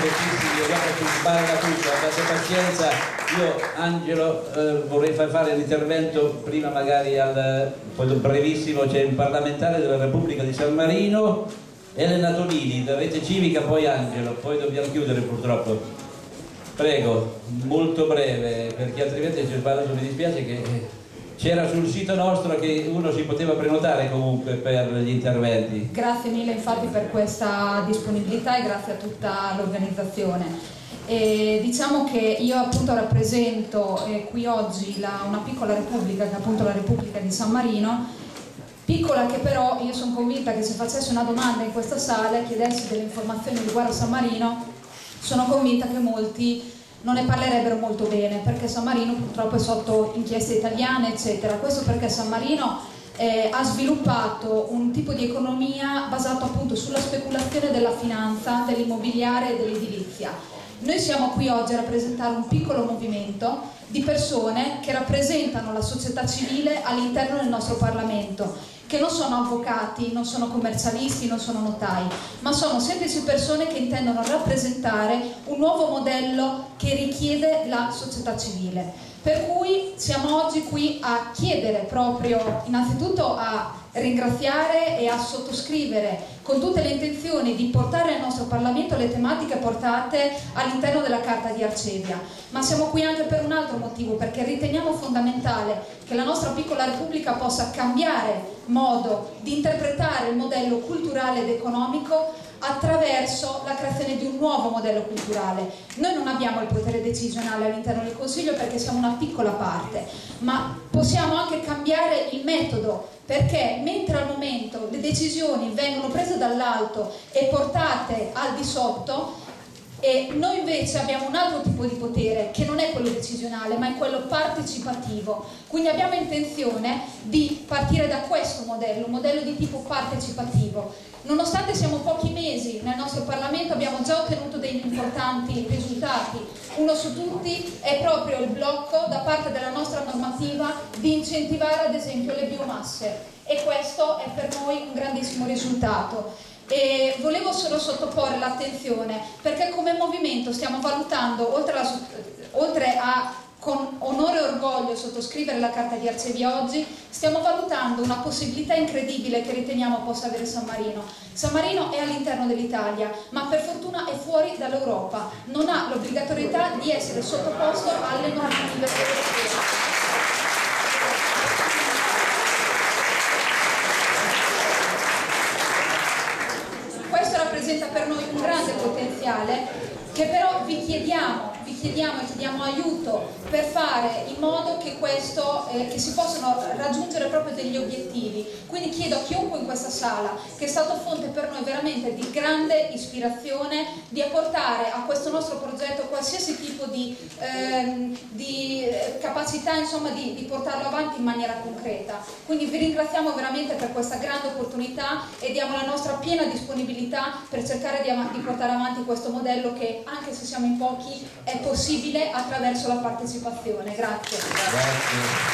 precisissimi, guarda che sballa tutto, abbiate pazienza. Io, Angelo, eh, vorrei far fare l'intervento prima magari al, brevissimo, c'è un parlamentare della Repubblica di San Marino, Elena Tonini, da Rete Civica, poi Angelo, poi dobbiamo chiudere purtroppo. Prego, molto breve, perché altrimenti ci sbaglio, mi dispiace che c'era sul sito nostro che uno si poteva prenotare comunque per gli interventi. Grazie mille infatti per questa disponibilità e grazie a tutta l'organizzazione. E diciamo che io appunto rappresento eh, qui oggi la, una piccola repubblica che è appunto la Repubblica di San Marino, piccola che però io sono convinta che se facessi una domanda in questa sala e chiedessi delle informazioni riguardo San Marino, sono convinta che molti non ne parlerebbero molto bene perché San Marino purtroppo è sotto inchieste italiane eccetera. Questo perché San Marino eh, ha sviluppato un tipo di economia basato appunto sulla speculazione della finanza, dell'immobiliare e dell'edilizia. Noi siamo qui oggi a rappresentare un piccolo movimento di persone che rappresentano la società civile all'interno del nostro Parlamento che non sono avvocati, non sono commercialisti, non sono notai, ma sono semplici persone che intendono rappresentare un nuovo modello che richiede la società civile. Per cui siamo oggi qui a chiedere proprio innanzitutto a ringraziare e a sottoscrivere con tutte le intenzioni di portare nel nostro Parlamento le tematiche portate all'interno della Carta di Arcevia, ma siamo qui anche per un altro motivo, perché riteniamo fondamentale che la nostra piccola Repubblica possa cambiare modo di interpretare il modello culturale ed economico attraverso la creazione di un nuovo modello culturale. Noi non abbiamo il potere decisionale all'interno del Consiglio perché siamo una piccola parte, ma possiamo anche cambiare il metodo perché mentre al momento le decisioni vengono prese dall'alto e portate al di sotto, e noi invece abbiamo un altro tipo di potere che non è quello decisionale ma è quello partecipativo. Quindi abbiamo intenzione di partire da questo modello, un modello di tipo partecipativo. Nonostante siamo pochi mesi nel nostro Parlamento abbiamo già ottenuto degli importanti risultati. Uno su tutti è proprio il blocco da parte della nostra normativa di incentivare ad esempio le biomasse e questo è per noi un grandissimo risultato. E volevo solo sottoporre l'attenzione perché movimento stiamo valutando, oltre, la, oltre a con onore e orgoglio sottoscrivere la Carta di Arcevia oggi, stiamo valutando una possibilità incredibile che riteniamo possa avere San Marino. San Marino è all'interno dell'Italia, ma per fortuna è fuori dall'Europa, non ha l'obbligatorietà di essere sottoposto alle normative europee. Rappresenta per noi un grande potenziale che però vi chiediamo, vi chiediamo e chiediamo aiuto per fare in modo che, questo, eh, che si possano raggiungere proprio degli obiettivi. Quindi chiedo a chiunque in questa sala, che è stato fonte per noi veramente di grande ispirazione, di apportare a questo nostro progetto qualsiasi tipo di, ehm, di eh, capacità insomma, di, di portarlo avanti in maniera concreta. Quindi vi ringraziamo veramente per questa grande opportunità e diamo la nostra piena disponibilità per cercare di, di portare avanti questo modello che anche se siamo in pochi, è possibile attraverso la partecipazione. Grazie. Grazie.